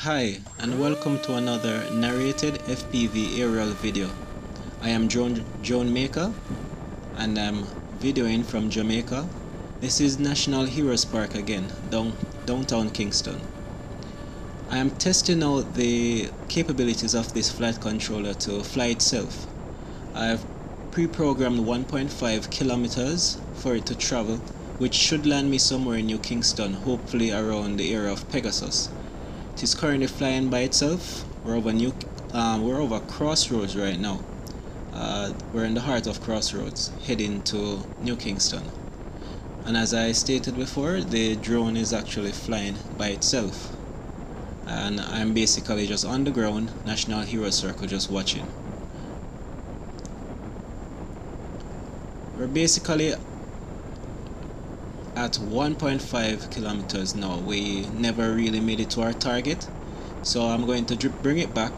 Hi and welcome to another narrated FPV aerial video. I am Joan, Joan Maker and I'm videoing from Jamaica. This is National Heroes Park again, down, downtown Kingston. I am testing out the capabilities of this flight controller to fly itself. I've pre-programmed 1.5 kilometers for it to travel which should land me somewhere in New Kingston, hopefully around the area of Pegasus. It is currently flying by itself. We're over New, um, we're over Crossroads right now. Uh, we're in the heart of Crossroads, heading to New Kingston. And as I stated before, the drone is actually flying by itself. And I'm basically just on the ground, National Hero Circle, just watching. We're basically at 1.5 kilometers now we never really made it to our target. So I'm going to bring it back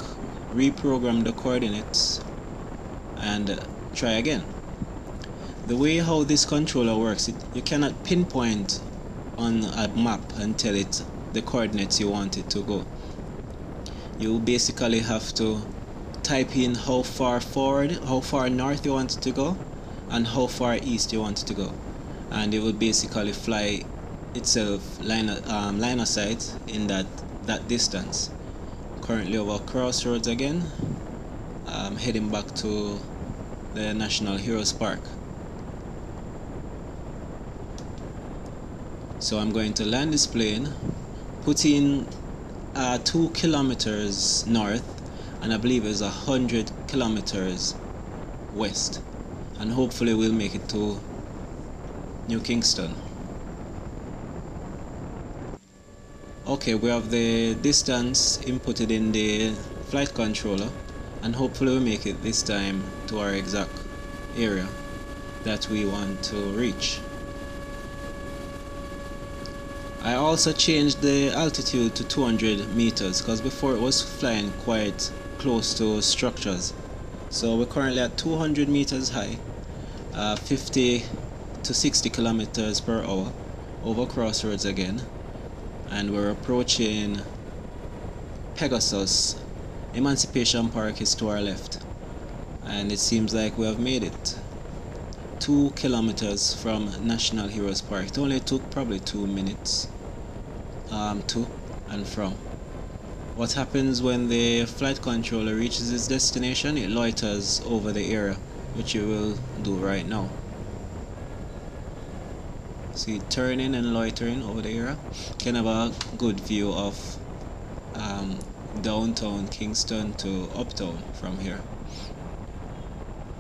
reprogram the coordinates and try again. The way how this controller works it, you cannot pinpoint on a map and tell it the coordinates you want it to go. You basically have to type in how far forward how far north you want it to go and how far east you want it to go and it will basically fly itself line, um, line of sight in that that distance. Currently over crossroads again. I'm heading back to the National Heroes Park. So I'm going to land this plane put in uh, two kilometers north and I believe it's a hundred kilometers west. And hopefully we'll make it to New Kingston. Okay, we have the distance inputted in the flight controller and hopefully we make it this time to our exact area that we want to reach. I also changed the altitude to 200 meters because before it was flying quite close to structures. So we're currently at 200 meters high, uh, 50 to 60 kilometers per hour over crossroads again and we're approaching Pegasus Emancipation Park is to our left. And it seems like we have made it. Two kilometers from National Heroes Park. It only took probably two minutes um, to and from. What happens when the flight controller reaches its destination? It loiters over the area which you will do right now see turning and loitering over there can have a good view of um, downtown Kingston to uptown from here.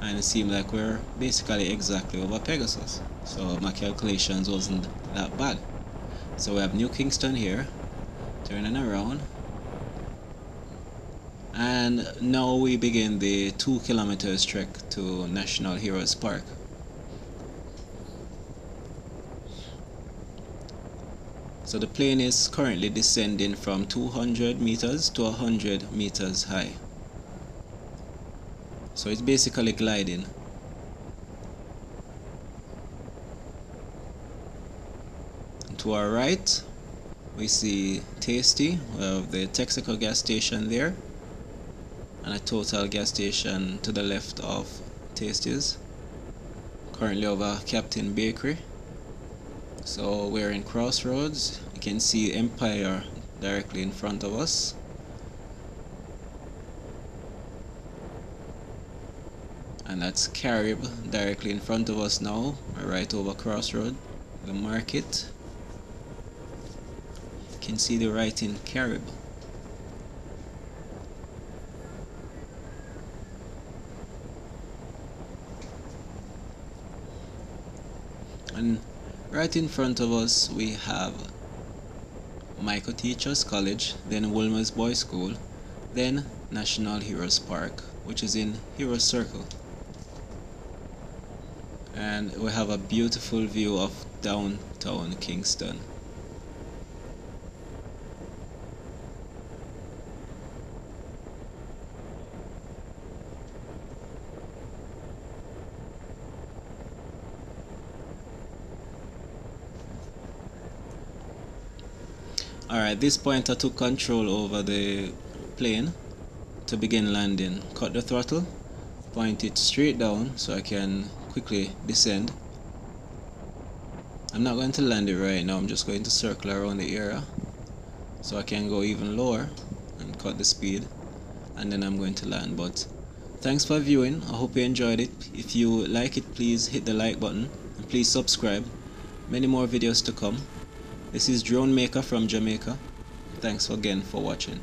And it seemed like we're basically exactly over Pegasus. So my calculations wasn't that bad. So we have New Kingston here turning around. And now we begin the two kilometers trek to National Heroes Park So the plane is currently descending from 200 meters to 100 meters high. So it's basically gliding. And to our right, we see Tastee, have the Texaco gas station there, and a total gas station to the left of Tastee's. Currently over Captain Bakery so we're in crossroads. You can see empire directly in front of us. And that's Carib directly in front of us now. We're right over crossroad the market. You can see the writing Carib. And Right in front of us we have Mico Teachers College, then Wolmer's Boys School, then National Heroes Park, which is in Hero Circle. And we have a beautiful view of downtown Kingston. Alright, this point I took control over the plane to begin landing. Cut the throttle, point it straight down so I can quickly descend. I'm not going to land it right now, I'm just going to circle around the area so I can go even lower and cut the speed and then I'm going to land but thanks for viewing I hope you enjoyed it if you like it please hit the like button and please subscribe many more videos to come this is drone maker from Jamaica. Thanks again for watching